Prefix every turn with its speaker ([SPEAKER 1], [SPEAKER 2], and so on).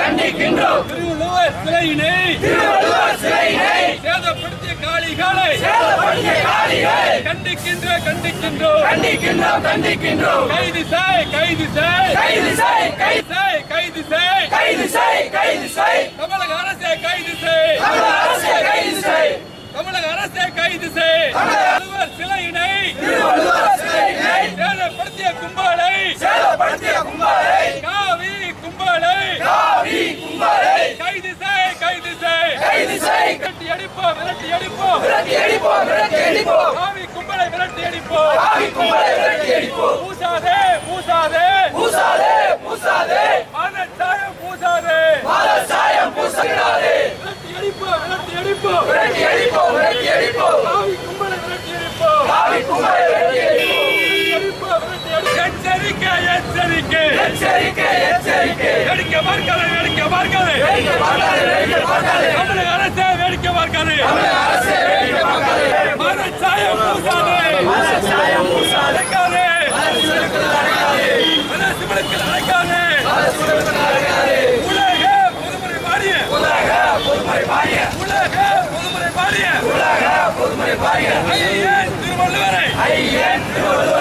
[SPEAKER 1] கண்டிக்கின்றோம்.
[SPEAKER 2] திருவள்ளுவர் சிலையினை
[SPEAKER 1] திருவள்ளுவர் சிலையினை சேதப்படுத்திய காளிகளை
[SPEAKER 2] சேதப்படுத்திய காளிகளை கண்டிக்கின்ற
[SPEAKER 1] கண்டிக்கின்றோம். கண்டிக்கின்றோம் கண்டிக்கின்றோம்.
[SPEAKER 2] கைது செய் கைது செய்
[SPEAKER 1] கைது செய்
[SPEAKER 2] கைது செய்
[SPEAKER 1] கைது செய் கைது செய் கைது செய் தமிழக அடிப்போம் விரட்டி அடிப்போம்
[SPEAKER 2] விரட்டி அடிப்போம் விரட்டி அடிப்போம்
[SPEAKER 1] காவி கும்பலை விரட்டி அடிப்போம்
[SPEAKER 2] காவி கும்பலை விரட்டி அடிப்போம்
[SPEAKER 1] பூசாதே பூசாதே.
[SPEAKER 2] பூசாதே பூசாதே.
[SPEAKER 1] மனச்சாயம் பூசாதே.
[SPEAKER 2] மாத சாயம் பூசிடாதே
[SPEAKER 1] விரட்டி அடிப்போம் விரட்டி அடிப்போம்
[SPEAKER 2] விரட்டி அடிப்போம் விரட்டி அடிப்போம்
[SPEAKER 1] காவி கும்பலை விரட்டி அடிப்போம்
[SPEAKER 2] காவி கும்பலை விரட்டி அடிப்போம்
[SPEAKER 1] அடிப்போம் விரட்டி அடிப்போம் எச்சரிக்கை எச்சரிக்கை.
[SPEAKER 2] எச்சரிக்கை எச்சரிக்கை
[SPEAKER 1] வேடிக்கை பார்க்காதே வேடிக்கை பார்க்காதே
[SPEAKER 2] வேடிக்கை பாரிய. உலக பொதுமுறை
[SPEAKER 1] பாரிய. உலக பொதுமுறை பாரிய.
[SPEAKER 2] ஐயன் திருவள்ளுவரை. ஐயன் திருவள்ளுவர்.